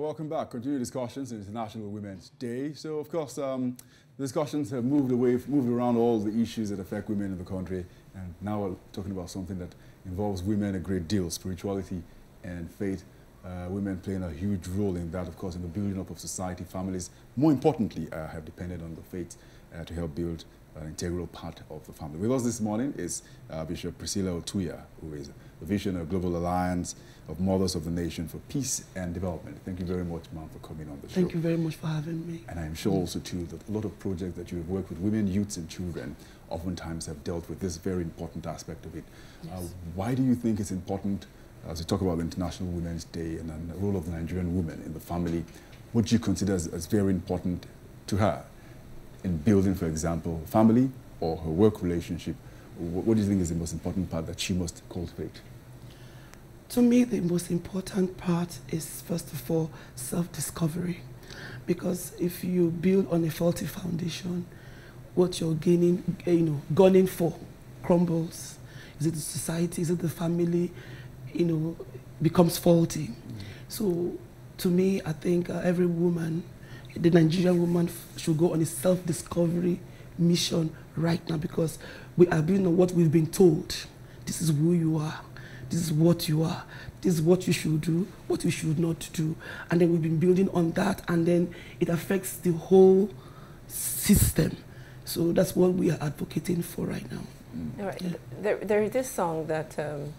Welcome back. Continuing discussions on International Women's Day. So, of course, um, discussions have moved away, moved around all the issues that affect women in the country, and now we're talking about something that involves women a great deal: spirituality and faith. Uh, women playing a huge role in that, of course, in the building up of society. Families, more importantly, uh, have depended on the faith uh, to help build an integral part of the family. With us this morning is uh, Bishop Priscilla Otuya, who is the vision of Global Alliance of Mothers of the Nation for Peace and Development. Thank you very much, ma'am, for coming on the Thank show. Thank you very much for having me. And I'm sure also, too, that a lot of projects that you have worked with women, youths, and children oftentimes have dealt with this very important aspect of it. Uh, yes. Uh, why do you think it's important, as we talk about the International Women's Day and, and the role of the Nigerian woman in the family, what do you consider as, as very important to her in building, for example, family or her work relationship? What, what do you think is the most important part that she must cultivate? To me, the most important part is, first of all, self-discovery. Because if you build on a faulty foundation, what you're gaining, eh, you know, gunning for crumbles. Is it the society? Is it the family? You know, becomes faulty. Mm. So, to me, I think uh, every woman, the Nigerian woman, should go on a self-discovery mission right now because we are building on what we've been told. This is who you are this is what you are, this is what you should do, what you should not do. And then we've been building on that, and then it affects the whole system. So that's what we are advocating for right now. Mm. Right. Yeah. There, there is this song that um,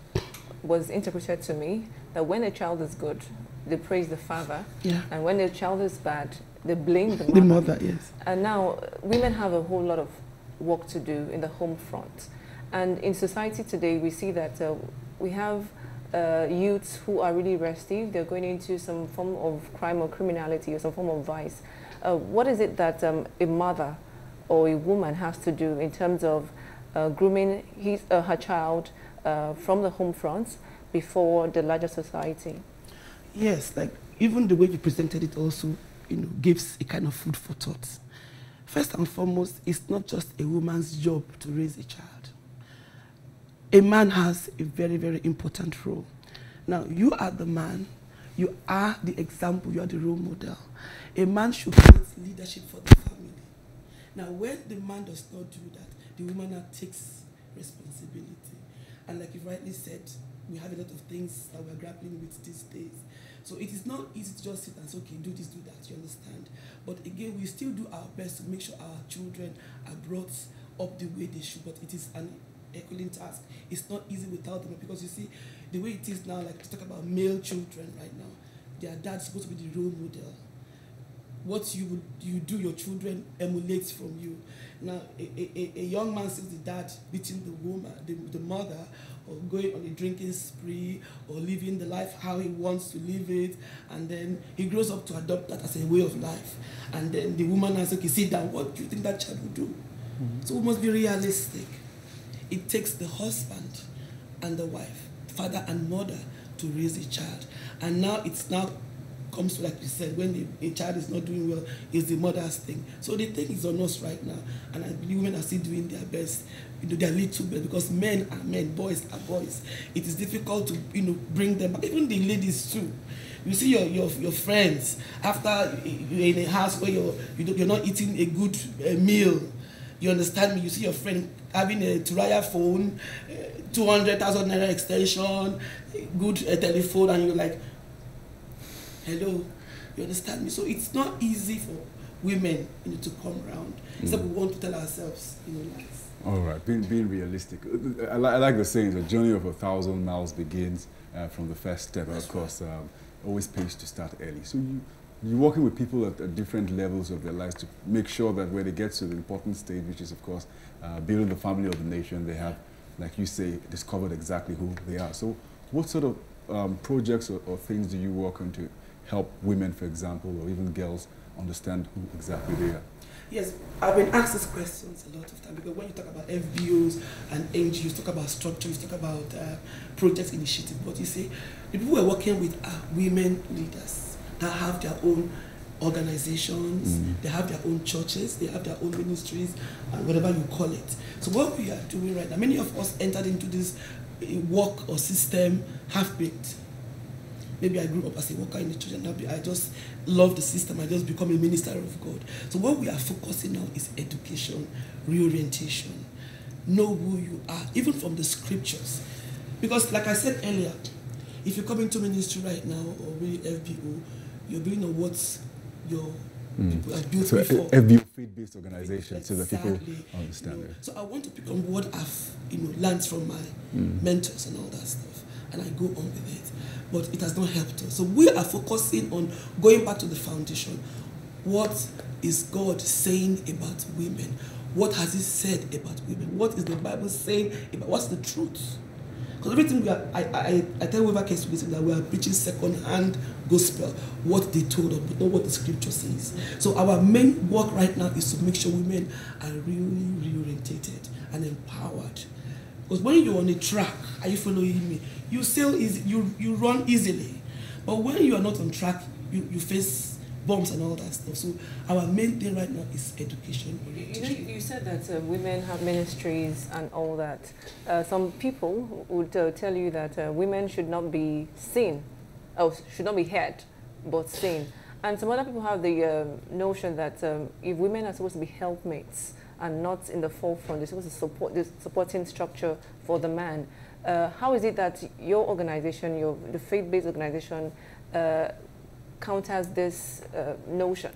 was interpreted to me that when a child is good, they praise the father, yeah. and when the child is bad, they blame the mother. The mother, yes. And now women have a whole lot of work to do in the home front. And in society today, we see that uh, we have uh, youths who are really restive. They're going into some form of crime or criminality or some form of vice. Uh, what is it that um, a mother or a woman has to do in terms of uh, grooming his, uh, her child uh, from the home front before the larger society? Yes, like even the way you presented it also, you know, gives a kind of food for thought. First and foremost, it's not just a woman's job to raise a child a man has a very, very important role. Now, you are the man, you are the example, you are the role model. A man should create leadership for the family. Now, when the man does not do that, the woman now takes responsibility. And like you rightly said, we have a lot of things that we're grappling with these days. So it is not easy to just sit and say, okay, do this, do that, you understand? But again, we still do our best to make sure our children are brought up the way they should, but it is an Herculean task. It's not easy without them because you see, the way it is now, like to talk about male children right now, their dad's supposed to be the role model. What you would you do, your children emulates from you. Now, a, a, a young man sees the dad beating the woman, the, the mother, or going on a drinking spree, or living the life how he wants to live it, and then he grows up to adopt that as a way of life. And then the woman has okay, sit down. What do you think that child will do? Mm-hmm. So we must be realistic it takes the husband and the wife, father and mother, to raise a child. And now it's now comes to, like you said, when the, a child is not doing well, it's the mother's thing. So the thing is on us right now. And I believe women are still doing their best, you know, their little bit, because men are men, boys are boys. It is difficult to, you know, bring them back. Even the ladies too. You see your, your, your friends, after you're in a house where you're, you're not eating a good uh, meal, you understand me? You see your friend having a Thuraya phone, uh, 200,000 naira extension, good uh, telephone, and you're like, hello, you understand me? So it's not easy for women you know, to come around. Mm. So we want to tell ourselves, you know, lies. All right, being, being realistic. I, li I like the saying, the journey of a thousand miles begins uh, from the first step. That's of course, right. um, always pays to start early. So you, you're working with people at, at, different levels of their lives to make sure that when they get to the important stage, which is, of course, uh, building the family of the nation, they have, like you say, discovered exactly who they are. So what sort of um, projects or, or, things do you work on to help women, for example, or even girls understand who exactly they are? Yes, I've been asked these questions a lot of time because when you talk about FBOs and NGOs, talk about structure, you talk about uh, project initiative, but you see, the people we're working with are women leaders that have their own organizations, mm. they have their own churches, they have their own ministries, and whatever you call it. So what we are doing right now, many of us entered into this eh, work or system half-baked. Maybe I grew up as a worker in the church and I just love the system. I just become a minister of God. So what we are focusing on is education, reorientation, know who you are, even from the scriptures. Because like I said earlier, if you come into ministry right now or really FBO, you're building on what your mm. people are built so before. FBO faith-based organization, exactly. so that people understand you know, it. So I want to pick on what I've you know learned from my mm. mentors and all that stuff, and I go on with it. But it has not helped us. So we are focusing on going back to the foundation. What is God saying about women? What has He said about women? What is the Bible saying about what's the truth? Because everything we are, I, I, I tell whoever case to that we are preaching second-hand gospel, what they told us, but not what the scripture says. So our main work right now is to make sure women are really reorientated and empowered. Because when you're on a track, are you following me? You sail easy, you, you run easily. But when you are not on track, you, you face bombs and all that stuff. So our main thing right now is education. You, know, you said that uh, women have ministries and all that. Uh, some people would uh, tell you that uh, women should not be seen, or should not be heard, but seen. And some other people have the um, notion that um, if women are supposed to be helpmates and not in the forefront, they're supposed to support the supporting structure for the man. Uh, how is it that your organization, your the faith-based organization, uh, counters this uh, notion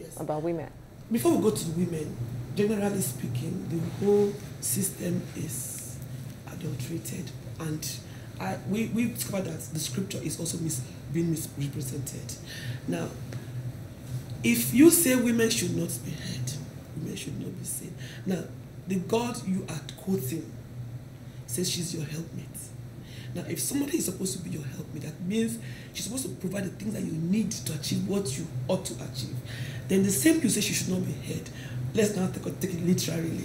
yes. about women? Before we go to women, generally speaking, the whole system is adulterated. And I, we, we discovered that the scripture is also mis, being misrepresented. Now, if you say women should not be heard, women should not be seen. Now, the God you are quoting says she's your helpmate. Now, if somebody is supposed to be your helpmate, that means she's supposed to provide the things that you need to achieve what you ought to achieve. Then the same you say she should not be heard. Let's not take, take it literally.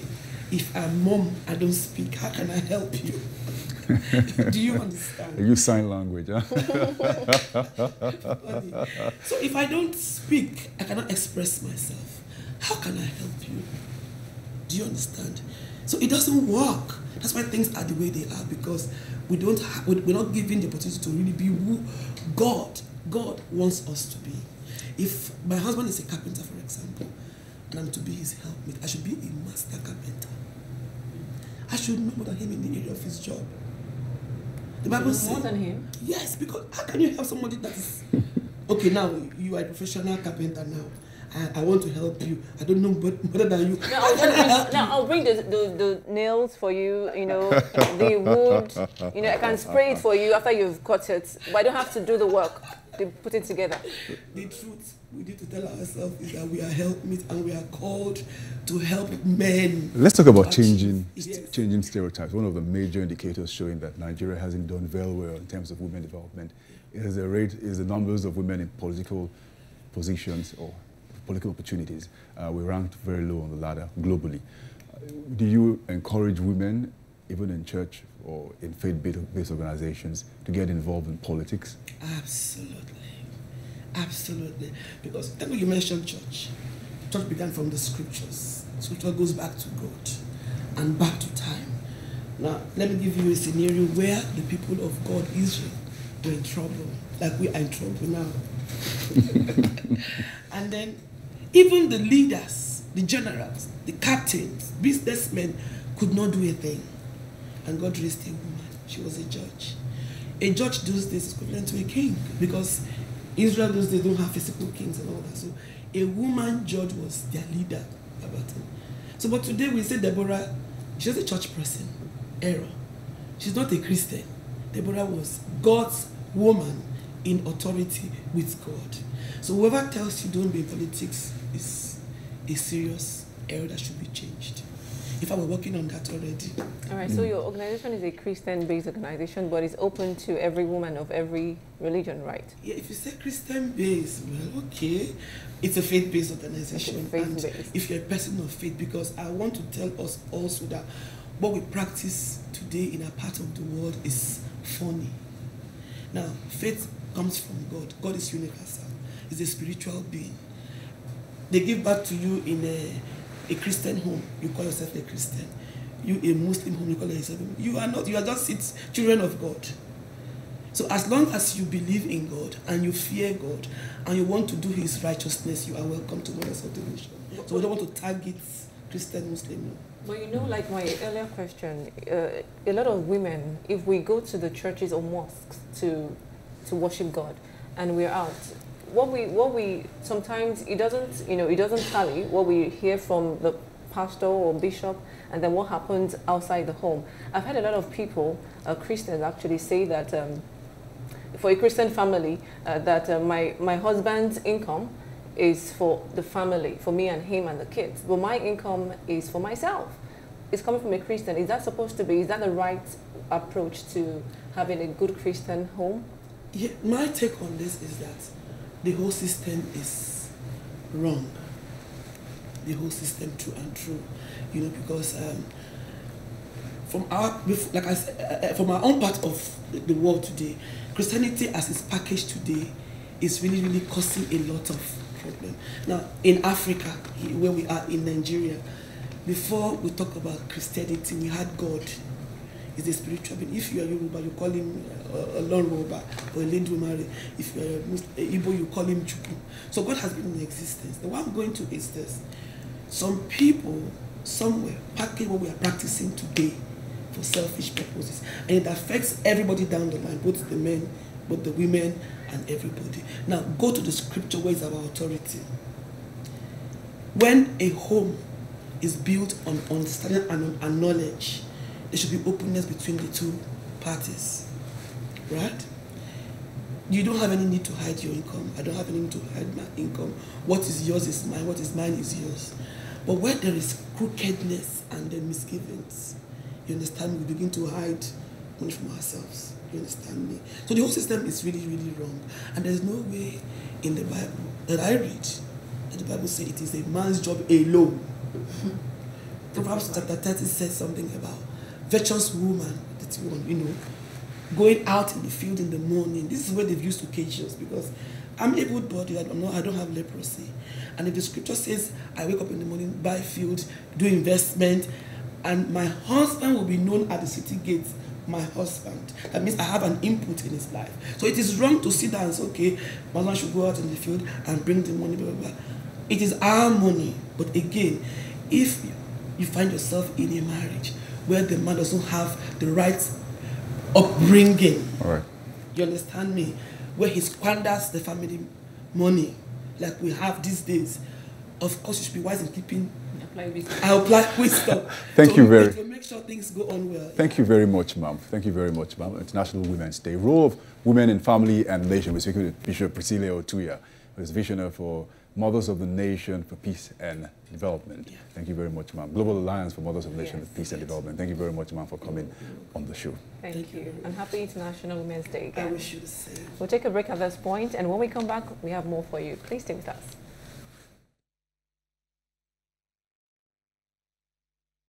If I'm mom, I don't speak, how can I help you? Do you understand? You sign language, huh? so if I don't speak, I cannot express myself. How can I help you? Do you understand? So it doesn't work. That's why things are the way they are because we don't ha- we're not given the opportunity to really be who God God wants us to be. If my husband is a carpenter, for example, and I'm to be his helpmate, I should be a master carpenter. I should know more than him in the area of his job. The Bible says more than him. Yes, because how can you have somebody that is okay now? You are a professional carpenter now I, I want to help you. I don't know but better than you. No, I'll, bring, no, I'll bring the, the, the nails for you, you know, the wood. You know, I can spray it for you after you've cut it, but I don't have to do the work to put it together. The truth we need to tell ourselves is that we are helpmates and we are called to help men. Let's talk about changing yes. changing stereotypes. One of the major indicators showing that Nigeria hasn't done very well in terms of women development is the rate is the numbers of women in political positions or political opportunities, uh, we ranked very low on the ladder globally. Uh, do you encourage women, even in church or in faith-based organizations, to get involved in politics? Absolutely. Absolutely. Because then you mentioned church. Church began from the scriptures. Scripture goes back to God and back to time. Now, let me give you a scenario where the people of God, Israel, were in trouble, like we are in trouble now. and then even the leaders, the generals, the captains, businessmen could not do a thing. And God raised a woman. She was a judge. A judge those days is equivalent to a king because Israel those days don't have physical kings and all that. So a woman judge was their leader. So, but today we say Deborah, she's a church person. Error. She's not a Christian. Deborah was God's woman in authority with God. So whoever tells you don't be in politics is a serious area that should be changed. If I were working on that already. All right, mm. so your organization is a Christian-based organization, but it's open to every woman of every religion, right? Yeah, if you say Christian-based, well, okay. It's a faith-based organization. Faith-based. If you're a person of faith, because I want to tell us also that what we practice today in a part of the world is funny. Now, faith comes from God. God is universal. He's a spiritual being they give back to you in a, a Christian home, you call yourself a Christian. You a Muslim home, you call yourself. You are not. You are just children of God. So as long as you believe in God and you fear God and you want to do His righteousness, you are welcome to Mothers of. So we don't want to target Christian, Muslim. But you know, like my earlier question, uh, a lot of women, if we go to the churches or mosques to to worship God, and we're out, what we what we sometimes it doesn't you know it doesn't tally what we hear from the pastor or bishop and then what happens outside the home. I've had a lot of people, uh, Christians actually, say that um, for a Christian family, uh, that uh, my my husband's income is for the family, for me and him and the kids, but my income is for myself. It's coming from a Christian. Is that supposed to be? Is that the right approach to having a good Christian home? Yeah, my take on this is that the whole system is wrong. The whole system, true and true, you know, because um, from our, like I said, uh, uh, from our own part of the world today, Christianity as it's packaged today is really, really causing a lot of problem. Now, in Africa, where we are in Nigeria, before we talk about Christianity, we had God. Is a spiritual being. If you are Yoruba, you call him uh, a Lord Yoruba or Olodumare. If you are Muslim, Igbo, you call him Chukwu. So God has been in existence. The one I'm going to is this. Some people somewhere package what we are practicing today for selfish purposes. And it affects everybody down the line, both the men, both the women, and everybody. Now, go to the scripture where is our authority. When a home is built on understanding and on knowledge, there should be openness between the two parties. Right? You don't have any need to hide your income. I don't have any need to hide my income. What is yours is mine. What is mine is yours. But where there is crookedness and then misgivings, you understand, we begin to hide money from ourselves. You understand me? So the whole system is really, really wrong. And there's no way in the Bible that I read that the Bible says it is a man's job alone. Proverbs chapter 30 says something about virtuous woman, that you know, going out in the field in the morning. This is where they've used to cage us because I'm able-bodied. I'm not. I don't have leprosy. And if the scripture says I wake up in the morning, buy field, do investment, and my husband will be known at the city gates my husband. That means I have an input in his life. So it is wrong to sit down and say, okay, my husband should go out in the field and bring the money, blah, blah, blah. It is our money. But again, if you find yourself in a marriage where the man doesn't have the right upbringing, All right. you understand me? Where he squanders the family money, like we have these days, of course you should be wise in keeping Apply wisdom. I apply wisdom. Thank so you very- it will make sure things go on well. Thank you very much, ma'am. Thank you very much, ma'am. International Women's Day. Role of women in family and nation. We're speaking with Bishop Priscilla Otuya, who is visionary for Mothers of the Nation for Peace and Development. Yeah. Thank you very much, ma'am. Global Alliance for Mothers of the Nation Yes. for Peace and Development. Thank you very much, ma'am, for coming on the show. Thank, Thank you. you. And happy International Women's Day I wish you the same. We'll take a break at this point, and when we come back, we have more for you. Please stay with us.